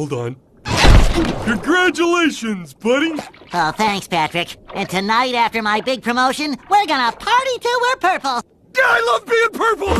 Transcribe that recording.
hold on. Congratulations, buddy. Oh, thanks, Patrick. And tonight, after my big promotion, we're gonna party till we're purple. I love being purple.